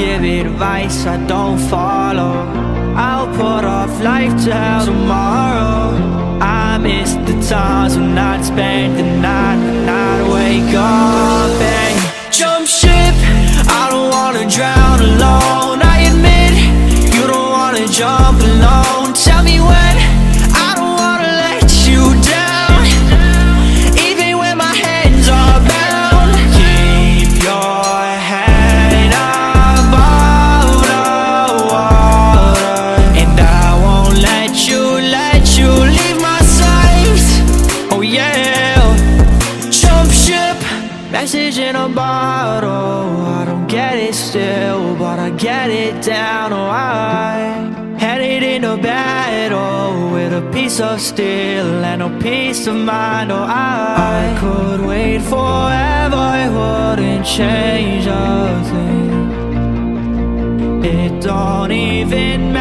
advice I don't follow. I'll put off life till tomorrow. I miss the times when I'd spend the night and I'd wake up and jump ship. I don't wanna drown alone. I admit you don't wanna jump alone message in a bottle. I don't get it still, but I get it down Oh I headed into battle With a piece of steel and a peace of mind Oh I, I could wait forever, it wouldn't change a thing. It don't even